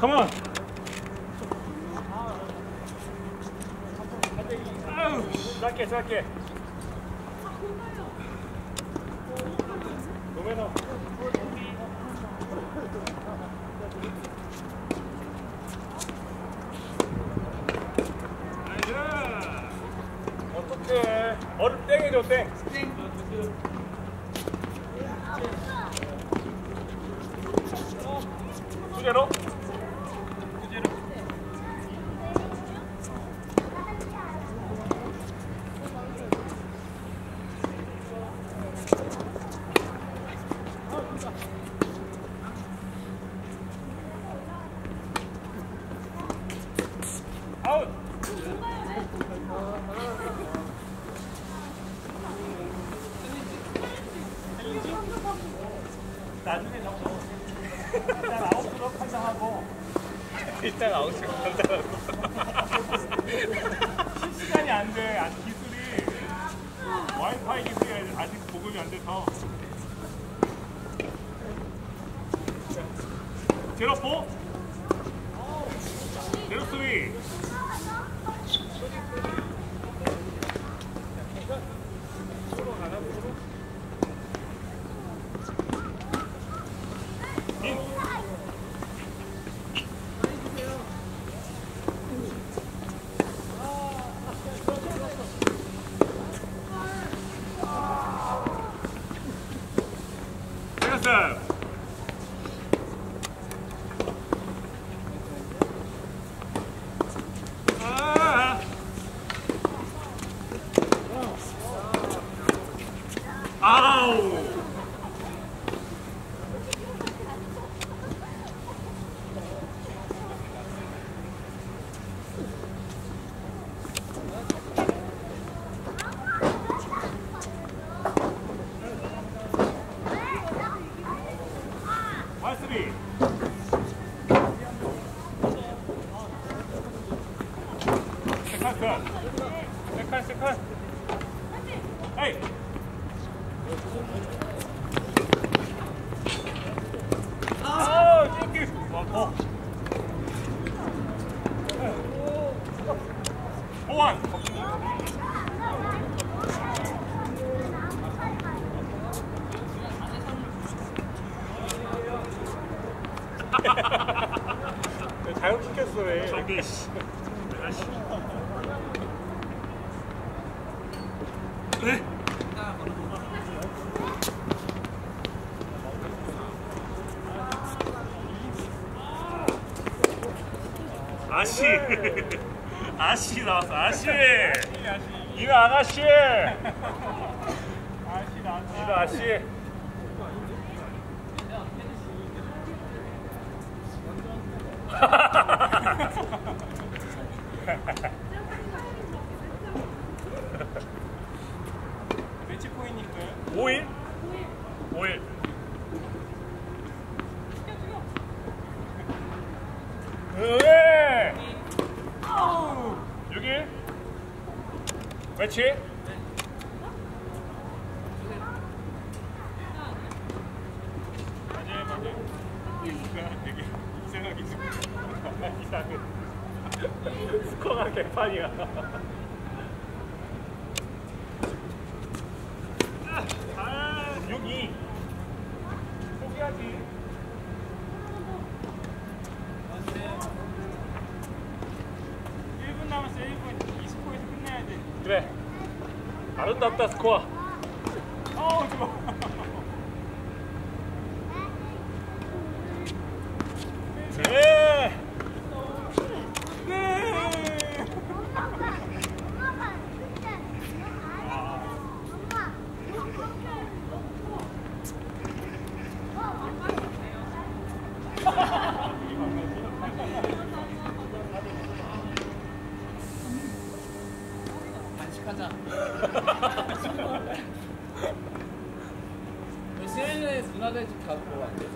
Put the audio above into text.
Come on. 아우, 짧게 짧게. 노매너. 어떡해. 얼음 땡해줘 땡. 두 개로? 두 개로? 아웃! 나중에 정도 일단 아웃으로 판정하고. 일단 아웃으로 판정하고. 실시간이 안돼. 아, 기술이 와이파이 기술이 아직 보급이 안 돼서. 제로 포. 제로 스리 세컨 아 아우 와스비 컷 세컨 세컨. 에이. 아 땡큐. 어 호환 자연시켰어 왜. 저기 씨 아씨. 네 아씨 나왔어 아씨. 이거 아가씨. 이거 아씨 매치 포인트인가요? 5일? 5일 네 6일 매치 이상하게 이상해 스코어가 개판이야 아, 6이 포기하지. 일분 남았어요 1분 20포인트 끝내야 돼 그래. 아름답다 스코어. 어우 좋아 간식하자. 시내에서 누나들 집 가고 안 돼?